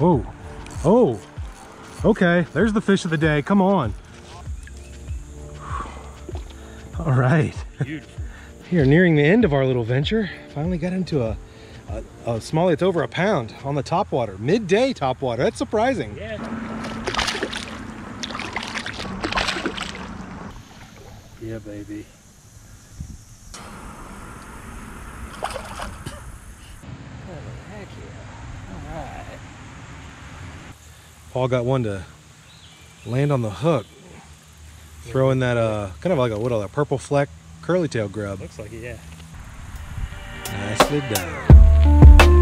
Whoa. Oh. Okay, there's the fish of the day. Come on. All right. Beautiful. Here, nearing the end of our little venture. Finally got into a, a, a smallie that's over a pound on the top water. Midday top water. That's surprising. Yeah. Yeah, baby. Oh, heck yeah. All right. Paul got one to land on the hook. Throwing that, uh, kind of like a, what, a purple fleck curly tail grub. Looks like it, yeah. Nicely done.